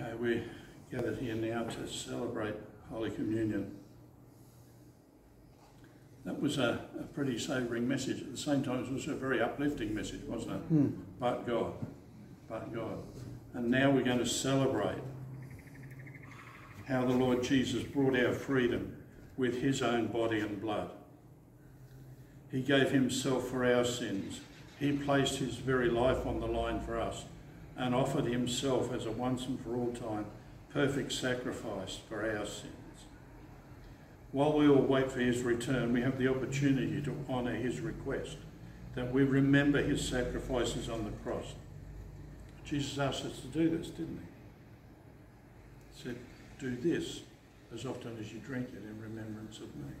Okay, we're gathered here now to celebrate Holy Communion. That was a, a pretty sobering message. At the same time, it was a very uplifting message, wasn't it? Hmm. But God, but God. And now we're going to celebrate how the Lord Jesus brought our freedom with his own body and blood. He gave himself for our sins. He placed his very life on the line for us and offered himself as a once and for all time perfect sacrifice for our sins. While we all wait for his return, we have the opportunity to honour his request that we remember his sacrifices on the cross. Jesus asked us to do this, didn't he? He said, do this as often as you drink it in remembrance of me.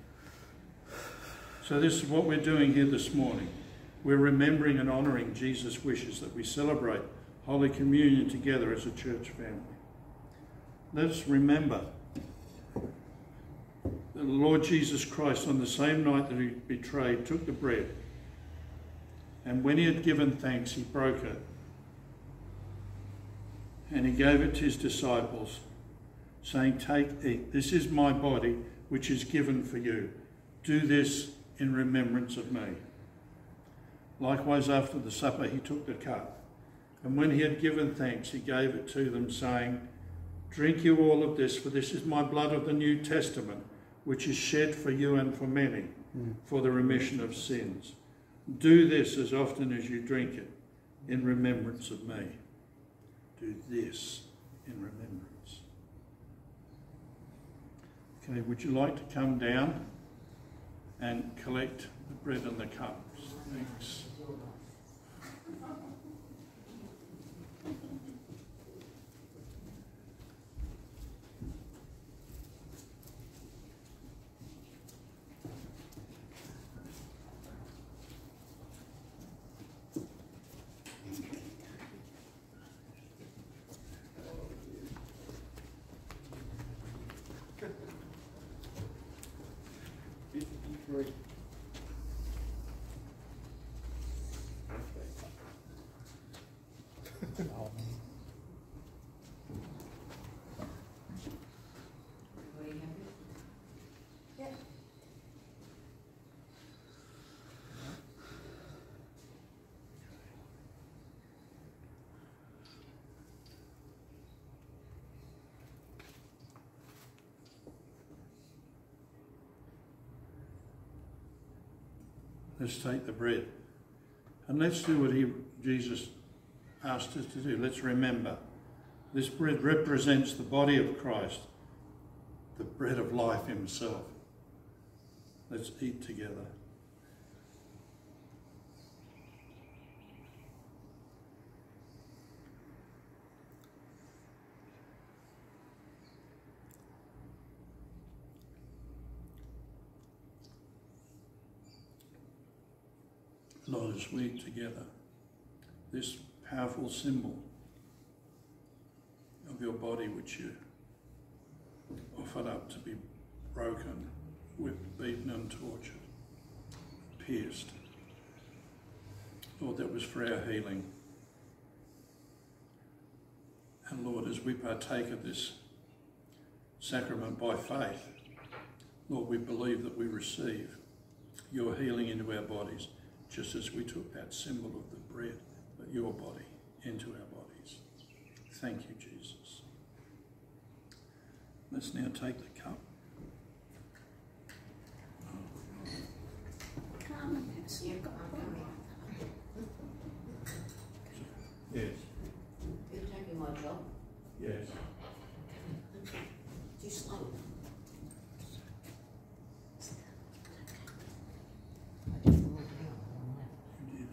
So this is what we're doing here this morning. We're remembering and honouring Jesus' wishes that we celebrate Holy Communion together as a church family. Let us remember that the Lord Jesus Christ, on the same night that he betrayed, took the bread. And when he had given thanks, he broke it. And he gave it to his disciples, saying, Take, eat. This is my body, which is given for you. Do this in remembrance of me. Likewise, after the supper, he took the cup. And when he had given thanks, he gave it to them, saying, Drink you all of this, for this is my blood of the New Testament, which is shed for you and for many, mm. for the remission of sins. Do this as often as you drink it, in remembrance of me. Do this in remembrance. Okay, would you like to come down and collect the bread and the cups? Thanks. Great. Let's take the bread. And let's do what he, Jesus asked us to do. Let's remember. This bread represents the body of Christ, the bread of life himself. Let's eat together. Lord, as we together, this powerful symbol of your body which you offered up to be broken, whipped, beaten and tortured, pierced. Lord, that was for our healing. And Lord, as we partake of this sacrament by faith, Lord, we believe that we receive your healing into our bodies just as we took that symbol of the bread, but your body, into our bodies. Thank you, Jesus. Let's now take the cup. Yes. You're taking my job. Yes. Too slow. You did.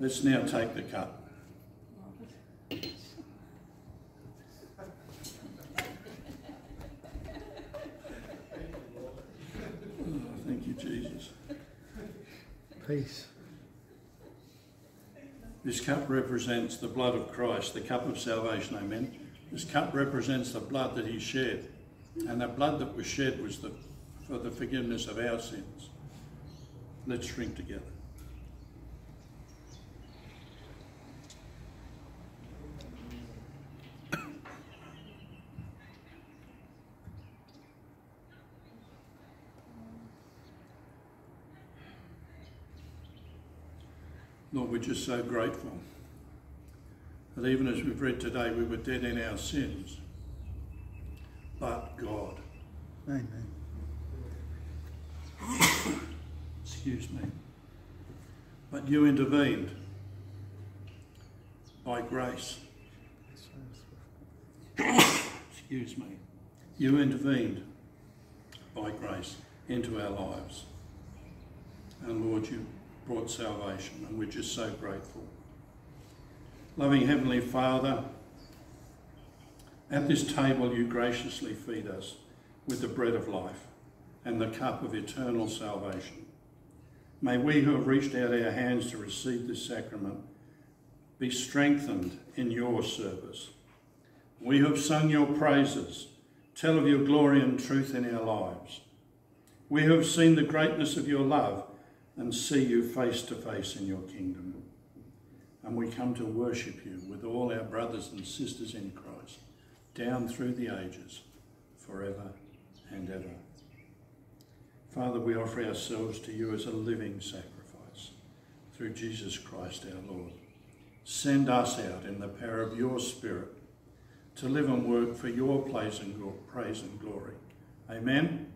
Let's now take the cup. Oh, thank you, Jesus. Peace. This cup represents the blood of Christ, the cup of salvation, amen. This cup represents the blood that he shed And the blood that was shed was the, for the forgiveness of our sins. Let's drink together. Lord, we're just so grateful that even as we've read today, we were dead in our sins. But God, Amen. excuse me, but you intervened by grace. Excuse me. You intervened by grace into our lives. And Lord, you brought salvation, and we're just so grateful. Loving Heavenly Father, at this table you graciously feed us with the bread of life and the cup of eternal salvation. May we who have reached out our hands to receive this sacrament be strengthened in your service. We who have sung your praises tell of your glory and truth in our lives. We who have seen the greatness of your love and see you face to face in your kingdom. And we come to worship you with all our brothers and sisters in Christ, down through the ages, forever and ever. Father, we offer ourselves to you as a living sacrifice through Jesus Christ our Lord. Send us out in the power of your Spirit to live and work for your praise and, glory. Amen.